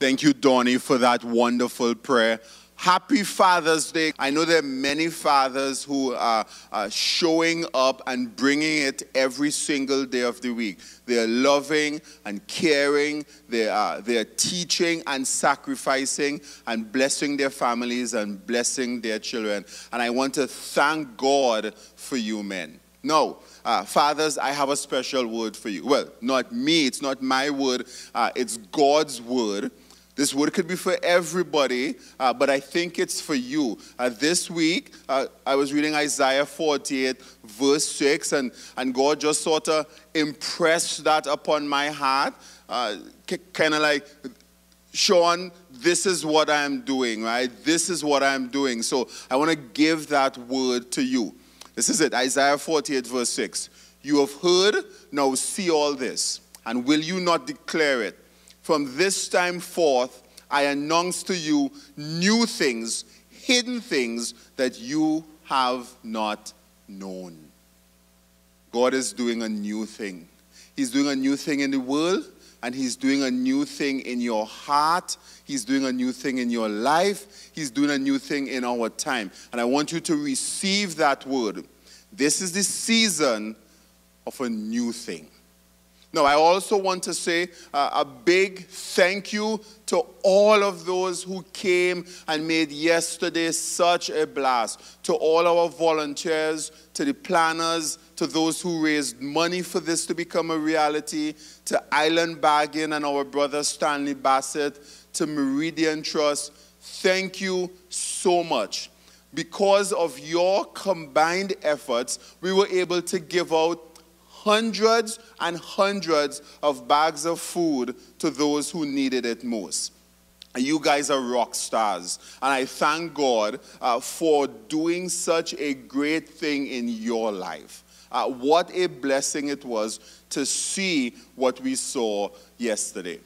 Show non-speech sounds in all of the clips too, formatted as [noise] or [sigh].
Thank you, Donnie, for that wonderful prayer. Happy Father's Day. I know there are many fathers who are, are, showing up and bringing it every single day of the week. They are loving and caring, they are, they are teaching and sacrificing and blessing their families and blessing their children. And I want to thank God for you men. No, uh, fathers, I have a special word for you. Well, not me, it's not my word, uh, it's God's word. This word could be for everybody, uh, but I think it's for you. Uh, this week, uh, I was reading Isaiah 48, verse 6, and, and God just sort of impressed that upon my heart. Uh, kind of like, Sean, this is what I'm doing, right? This is what I'm doing. So I want to give that word to you. This is it Isaiah 48, verse 6. You have heard, now see all this, and will you not declare it? From this time forth, I announce to you new things, hidden things that you have not known. God is doing a new thing. He's doing a new thing in the world, and He's doing a new thing in your heart. He's doing a new thing in your life. He's doing a new thing in our time. And I want you to receive that word. This is the season of a new thing. Now, I also want to say uh, a big thank you to all of those who came and made yesterday such a blast. To all our volunteers, to the planners, to those who raised money for this to become a reality, to Island Bagging and our brother Stanley Bassett, to Meridian Trust. Thank you so much. Because of your combined efforts, we were able to give out hundreds and hundreds of bags of food to those who needed it most. You guys are rock stars. And I thank God uh, for doing such a great thing in your life. Uh, what a blessing it was to see what we saw yesterday.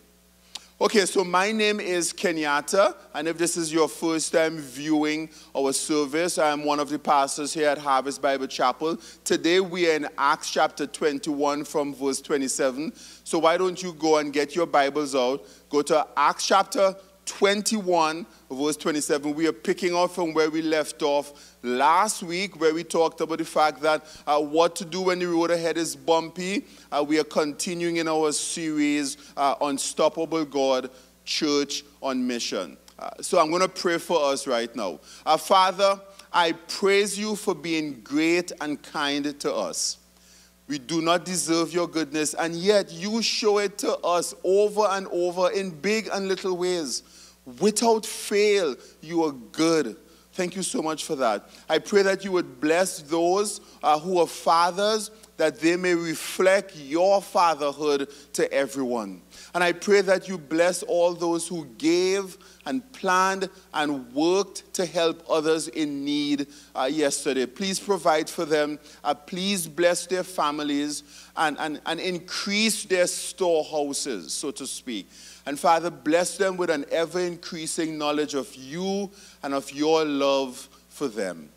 Okay, so my name is Kenyatta, and if this is your first time viewing our service, I'm one of the pastors here at Harvest Bible Chapel. Today we are in Acts chapter 21 from verse 27. So why don't you go and get your Bibles out? Go to Acts chapter 21, verse 27. We are picking up from where we left off last week, where we talked about the fact that uh, what to do when the road ahead is bumpy. Uh, we are continuing in our series, uh, Unstoppable God Church on Mission. Uh, so I'm going to pray for us right now. Uh, Father, I praise you for being great and kind to us. We do not deserve your goodness, and yet you show it to us over and over in big and little ways. Without fail, you are good. Thank you so much for that. I pray that you would bless those uh, who are fathers, that they may reflect your fatherhood to everyone. And I pray that you bless all those who gave and planned and worked to help others in need uh, yesterday. Please provide for them. Uh, please bless their families and, and, and increase their storehouses, so to speak. And Father, bless them with an ever increasing knowledge of you and of your love for them.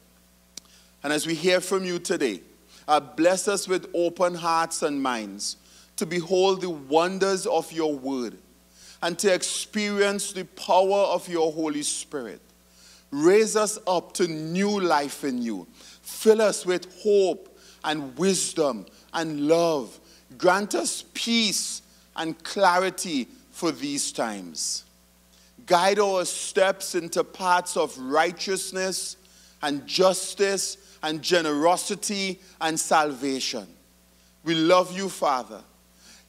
And as we hear from you today, uh, bless us with open hearts and minds to behold the wonders of your word and to experience the power of your Holy Spirit. Raise us up to new life in you. Fill us with hope and wisdom and love. Grant us peace and clarity for these times. Guide our steps into paths of righteousness and justice and generosity and salvation. We love you, Father.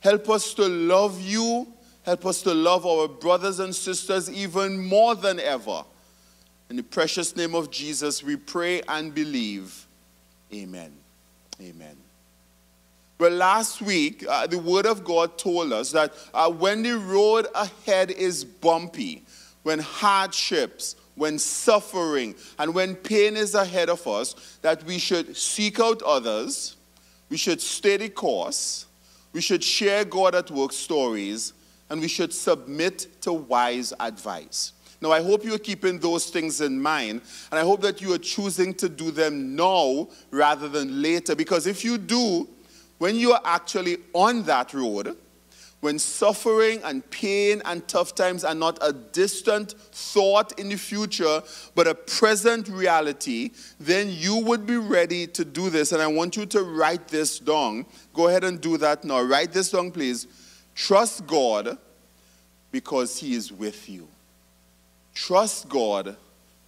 Help us to love you. Help us to love our brothers and sisters even more than ever. In the precious name of Jesus, we pray and believe. Amen. Amen. Well, last week, uh, the Word of God told us that uh, when the road ahead is bumpy, when hardships, when suffering, and when pain is ahead of us, that we should seek out others, we should stay the course, we should share God at work stories, and we should submit to wise advice. Now, I hope you are keeping those things in mind, and I hope that you are choosing to do them now rather than later, because if you do, when you are actually on that road, when suffering and pain and tough times are not a distant thought in the future, but a present reality, then you would be ready to do this. And I want you to write this down. Go ahead and do that now. Write this down, please. Trust God because He is with you. Trust God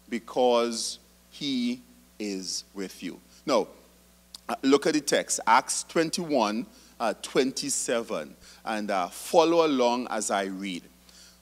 because He is with you. Now, look at the text Acts 21 uh, 27 and uh, follow along as I read.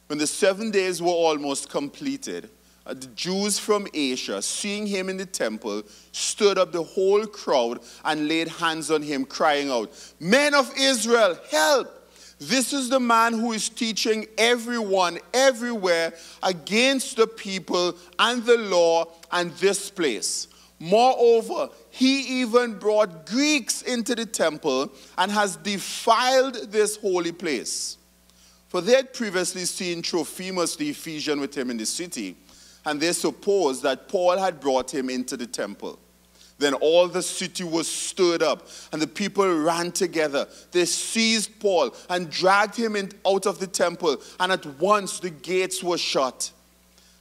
When the seven days were almost completed, uh, the Jews from Asia, seeing him in the temple, stood up the whole crowd and laid hands on him, crying out, Men of Israel, help! This is the man who is teaching everyone everywhere against the people and the law and this place. Moreover, he even brought Greeks into the temple and has defiled this holy place. For they had previously seen Trophimus the Ephesian with him in the city, and they supposed that Paul had brought him into the temple. Then all the city was stirred up, and the people ran together. They seized Paul and dragged him in, out of the temple, and at once the gates were shut.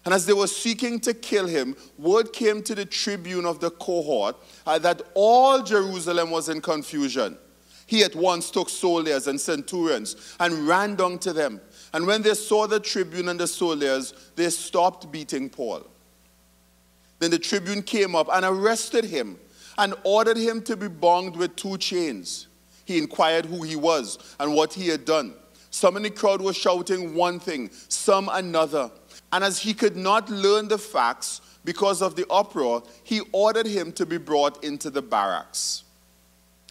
And as they were seeking to kill him, word came to the tribune of the cohort uh, that all Jerusalem was in confusion. He at once took soldiers and centurions and ran down to them. And when they saw the tribune and the soldiers, they stopped beating Paul. Then the tribune came up and arrested him and ordered him to be bound with two chains. He inquired who he was and what he had done. Some in the crowd were shouting one thing, some another. And as he could not learn the facts because of the uproar, he ordered him to be brought into the barracks.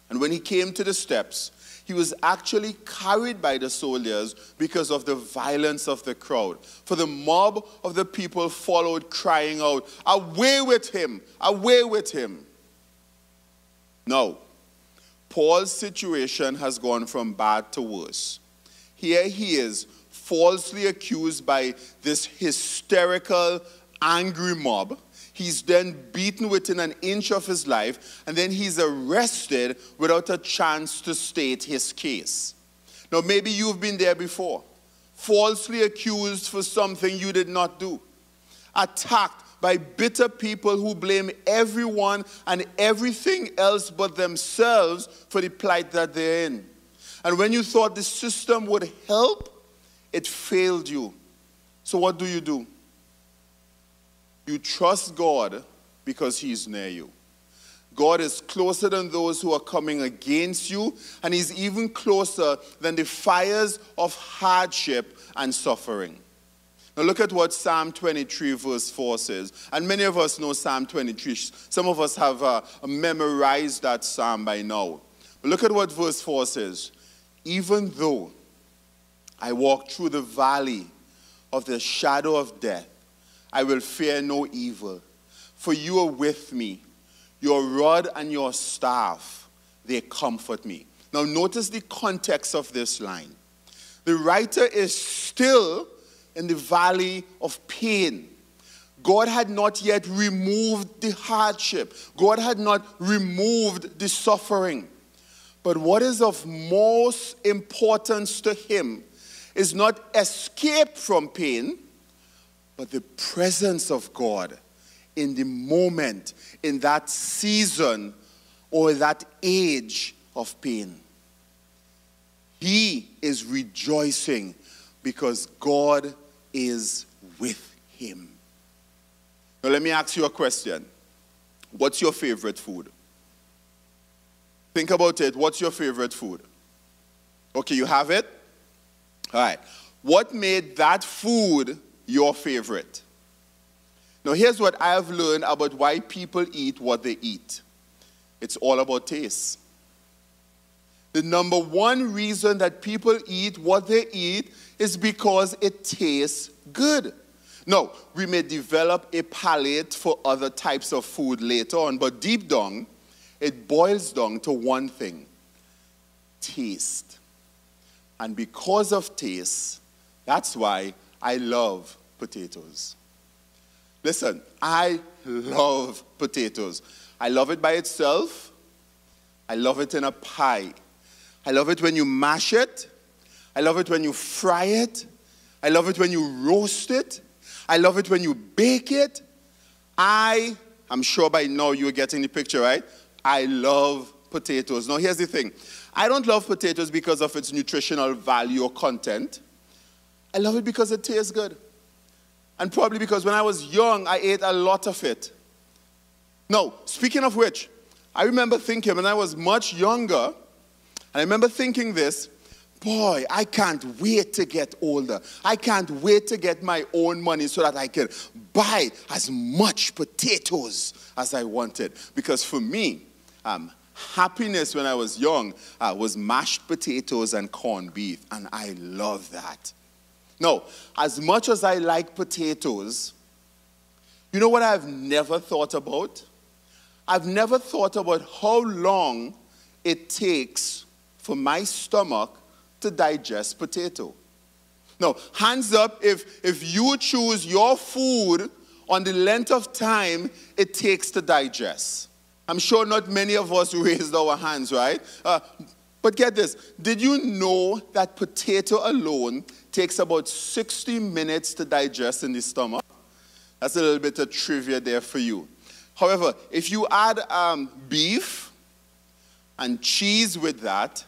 And when he came to the steps, he was actually carried by the soldiers because of the violence of the crowd. For the mob of the people followed, crying out, Away with him! Away with him! Now, Paul's situation has gone from bad to worse. Here he is falsely accused by this hysterical, angry mob. He's then beaten within an inch of his life, and then he's arrested without a chance to state his case. Now, maybe you've been there before, falsely accused for something you did not do, attacked by bitter people who blame everyone and everything else but themselves for the plight that they're in. And when you thought the system would help, it failed you. So what do you do? You trust God because He's near you. God is closer than those who are coming against you, and He's even closer than the fires of hardship and suffering. Now, look at what Psalm 23, verse 4 says. And many of us know Psalm 23. Some of us have uh, memorized that psalm by now. But look at what verse 4 says. Even though I walk through the valley of the shadow of death, I will fear no evil, for you are with me. Your rod and your staff, they comfort me. Now, notice the context of this line. The writer is still in the valley of pain. God had not yet removed the hardship, God had not removed the suffering. But what is of most importance to him is not escape from pain, but the presence of God in the moment, in that season, or that age of pain. He is rejoicing because God is with him. Now, let me ask you a question What's your favorite food? Think about it. What's your favorite food? Okay, you have it? All right. What made that food your favorite? Now, here's what I have learned about why people eat what they eat it's all about taste. The number one reason that people eat what they eat is because it tastes good. Now, we may develop a palate for other types of food later on, but deep down, it boils down to one thing taste. And because of taste, that's why I love potatoes. Listen, I love potatoes. I love it by itself. I love it in a pie. I love it when you mash it. I love it when you fry it. I love it when you roast it. I love it when you bake it. I, I'm sure by now you're getting the picture, right? I love potatoes. Now, here's the thing I don't love potatoes because of its nutritional value or content. I love it because it tastes good. And probably because when I was young, I ate a lot of it. No, speaking of which, I remember thinking when I was much younger, and I remember thinking this boy, I can't wait to get older. I can't wait to get my own money so that I can buy as much potatoes as I wanted. Because for me, um, happiness when I was young uh, was mashed potatoes and corned beef, and I love that. No, as much as I like potatoes, you know what I've never thought about? I've never thought about how long it takes for my stomach to digest potato. No, hands up if, if you choose your food on the length of time it takes to digest. I'm sure not many of us [laughs] raised our hands, right? Uh, but get this did you know that potato alone takes about 60 minutes to digest in the stomach? That's a little bit of trivia there for you. However, if you add um, beef and cheese with that,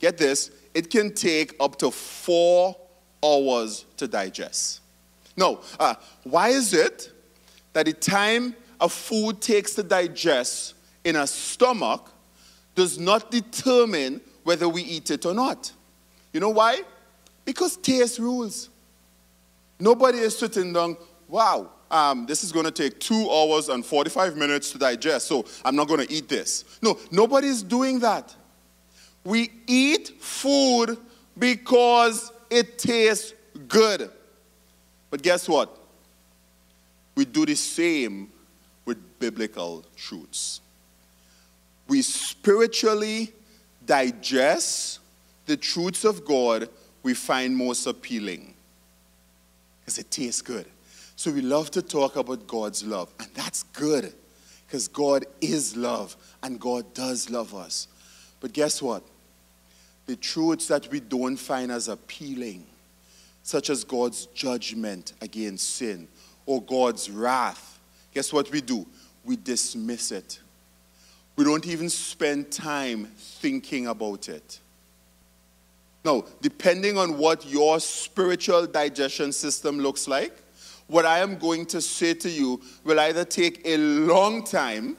get this, it can take up to four hours to digest. Now, uh, why is it that the time a food takes to digest in a stomach does not determine whether we eat it or not? You know why? Because taste rules. Nobody is sitting down, wow, um, this is going to take two hours and 45 minutes to digest, so I'm not going to eat this. No, nobody's doing that. We eat food because it tastes good. But guess what? We do the same biblical truths. We spiritually digest the truths of God we find most appealing because it tastes good. So we love to talk about God's love, and that's good because God is love and God does love us. But guess what? the truths that we don't find as appealing, such as God's judgment against sin or God's wrath, guess what we do? We dismiss it. We don't even spend time thinking about it. Now, depending on what your spiritual digestion system looks like, what I am going to say to you will either take a long time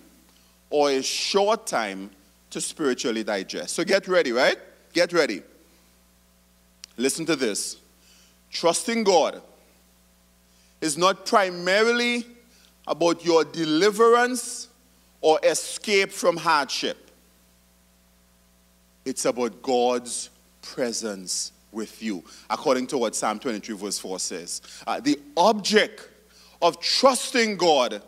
or a short time to spiritually digest. So get ready, right? Get ready. Listen to this. Trusting God is not primarily about your deliverance or escape from hardship. It's about God's presence with you, according to what Psalm 23, verse 4 says. Uh, the object of trusting God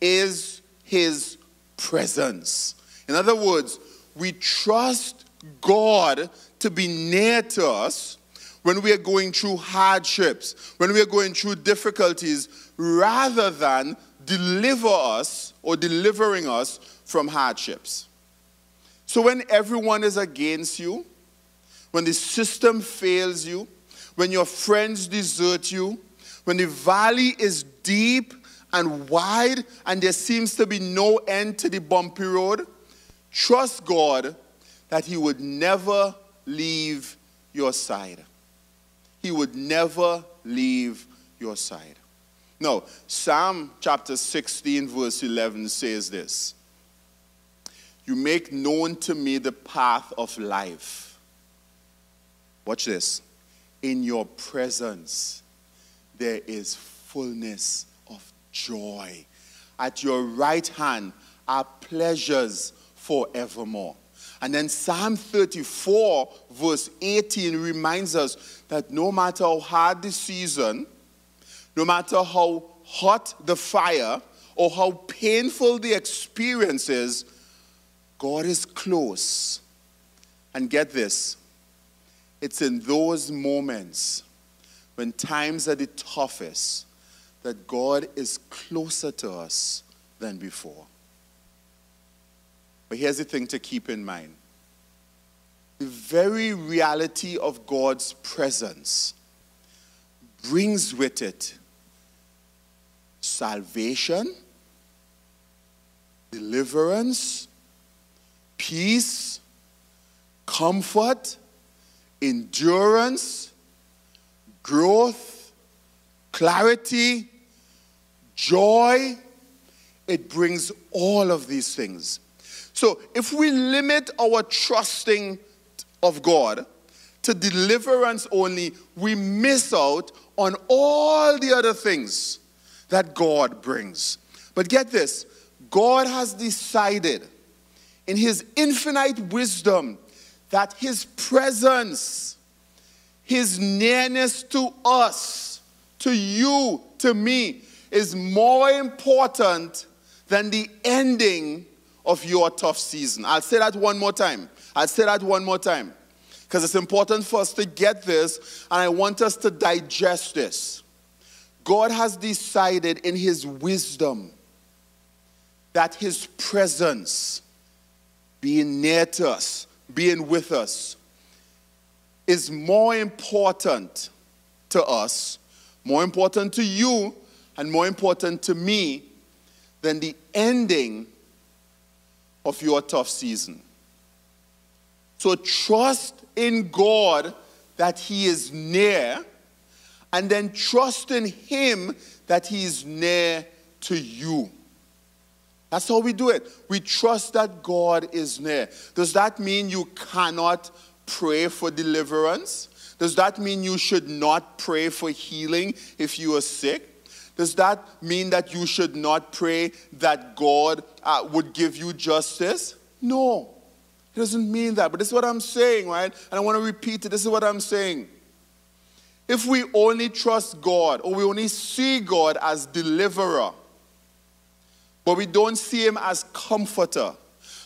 is His presence. In other words, we trust God to be near to us when we are going through hardships, when we are going through difficulties, rather than deliver us or delivering us from hardships. So when everyone is against you, when the system fails you, when your friends desert you, when the valley is deep and wide and there seems to be no end to the bumpy road, trust God that He would never leave your side. He would never leave your side. No, Psalm chapter 16, verse 11 says this You make known to me the path of life. Watch this. In your presence, there is fullness of joy. At your right hand are pleasures forevermore. And then Psalm 34, verse 18, reminds us that no matter how hard the season, no matter how hot the fire, or how painful the experience is, God is close. And get this it's in those moments when times are the toughest that God is closer to us than before. But here's the thing to keep in mind the very reality of God's presence brings with it salvation, deliverance, peace, comfort, endurance, growth, clarity, joy. It brings all of these things. So if we limit our trusting of God to deliverance only, we miss out on all the other things that God brings. But get this God has decided in His infinite wisdom that His presence, His nearness to us, to you, to me, is more important than the ending of your tough season. I'll say that one more time. I'll say that one more time. Because it's important for us to get this, and I want us to digest this. God has decided in His wisdom that His presence, being near to us, being with us, is more important to us, more important to you, and more important to me than the ending of your tough season. So trust in God that He is near, and then trust in Him that He is near to you. That's how we do it. We trust that God is near. Does that mean you cannot pray for deliverance? Does that mean you should not pray for healing if you are sick? Does that mean that you should not pray that God uh, would give you justice? No. It doesn't mean that, but this is what I'm saying, right? And I want to repeat it. This is what I'm saying. If we only trust God or we only see God as deliverer, but we don't see him as comforter,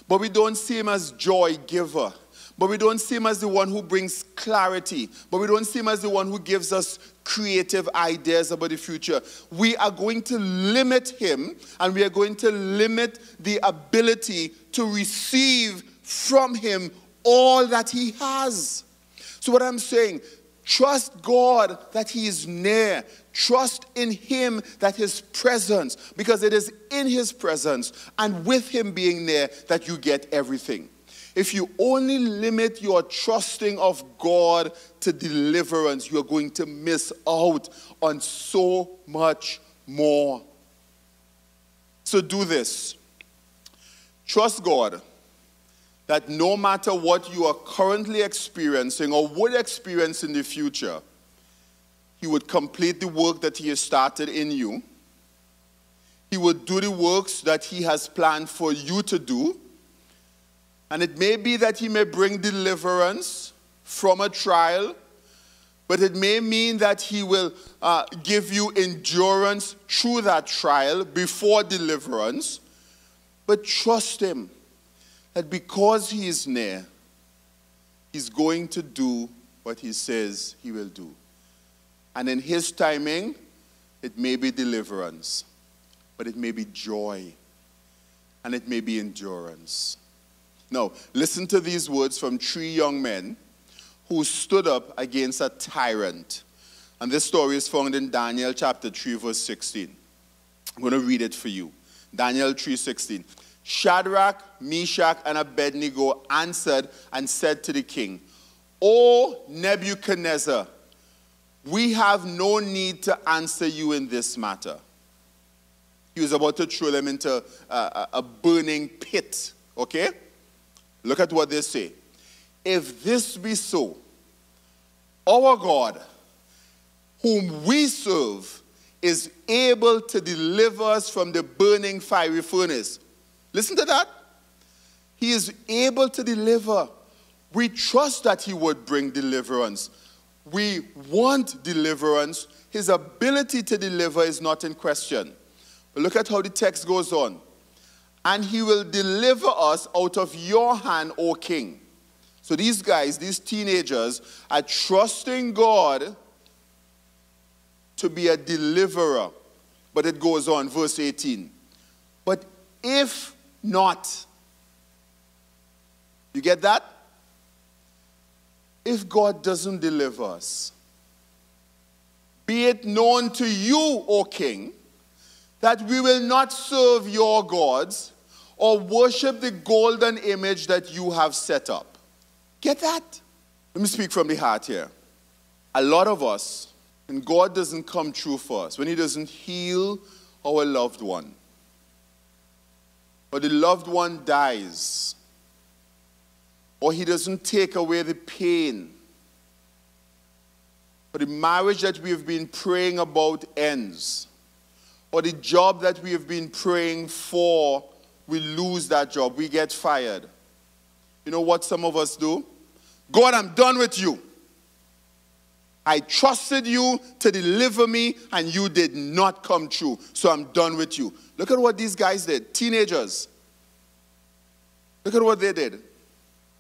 but we don't see him as joy giver, but we don't see him as the one who brings clarity, but we don't see him as the one who gives us creative ideas about the future. We are going to limit him and we are going to limit the ability to receive from him all that he has. So, what I'm saying, trust God that he is near. Trust in him that his presence, because it is in his presence and with him being near that you get everything. If you only limit your trusting of God to deliverance, you're going to miss out on so much more. So do this. Trust God that no matter what you are currently experiencing or would experience in the future, He would complete the work that He has started in you. He would do the works that He has planned for you to do. And it may be that He may bring deliverance from a trial, but it may mean that He will uh, give you endurance through that trial before deliverance. But trust Him that because he is near, he's going to do what he says he will do. And in his timing, it may be deliverance, but it may be joy, and it may be endurance. Now, listen to these words from three young men who stood up against a tyrant. And this story is found in Daniel chapter 3, verse 16. I'm going to read it for you. Daniel 3:16. Shadrach, Meshach, and Abednego answered and said to the king, O Nebuchadnezzar, we have no need to answer you in this matter. He was about to throw them into a, a burning pit. Okay? Look at what they say. If this be so, our God, whom we serve, is able to deliver us from the burning fiery furnace Listen to that. He is able to deliver. We trust that He would bring deliverance. We want deliverance. His ability to deliver is not in question. But look at how the text goes on. And He will deliver us out of your hand, O King. So these guys, these teenagers, are trusting God to be a deliverer. But it goes on, verse 18. But if not. You get that? if God doesn't deliver us? Be it known to you, O king, that we will not serve your gods or worship the golden image that you have set up. Get that? Let me speak from the heart here. A lot of us, when God doesn't come true for us, when He doesn't heal our loved one, or the loved one dies, or He doesn't take away the pain, or the marriage that we have been praying about ends, or the job that we have been praying for, we lose that job, we get fired. You know what some of us do? God, I'm done with you. I trusted you to deliver me, and you did not come true. So I'm done with you. Look at what these guys did. Teenagers. Look at what they did.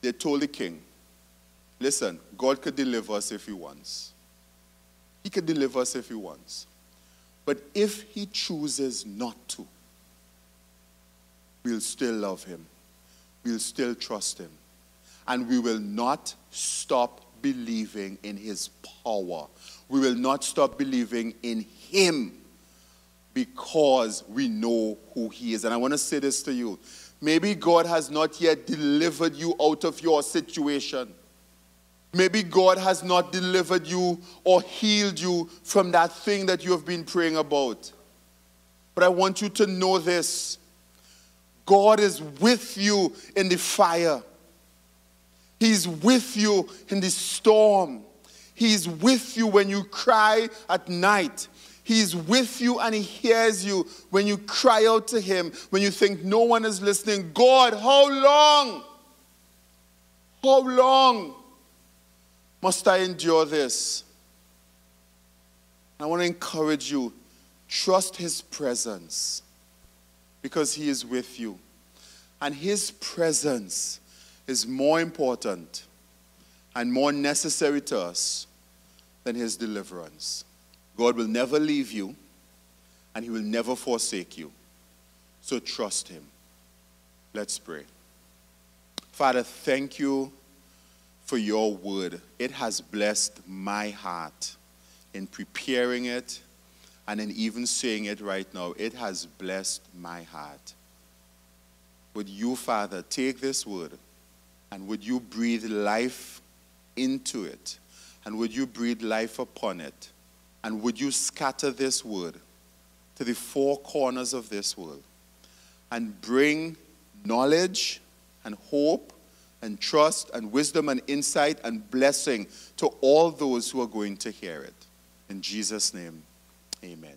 They told the king, Listen, God could deliver us if he wants. He could deliver us if he wants. But if he chooses not to, we'll still love him. We'll still trust him. And we will not stop believing in his power. We will not stop believing in him because we know who he is. And I want to say this to you. Maybe God has not yet delivered you out of your situation. Maybe God has not delivered you or healed you from that thing that you have been praying about. But I want you to know this God is with you in the fire. He's with you in the storm. He's with you when you cry at night. He's with you and He hears you when you cry out to Him, when you think no one is listening. God, how long? How long must I endure this? I want to encourage you trust His presence because He is with you. And His presence is more important and more necessary to us than his deliverance. God will never leave you and he will never forsake you. So trust him. Let's pray. Father, thank you for your word. It has blessed my heart in preparing it and in even saying it right now. It has blessed my heart. Would you, Father, take this word and would you breathe life into it? And would you breathe life upon it? And would you scatter this word to the four corners of this world and bring knowledge and hope and trust and wisdom and insight and blessing to all those who are going to hear it? In Jesus' name, amen.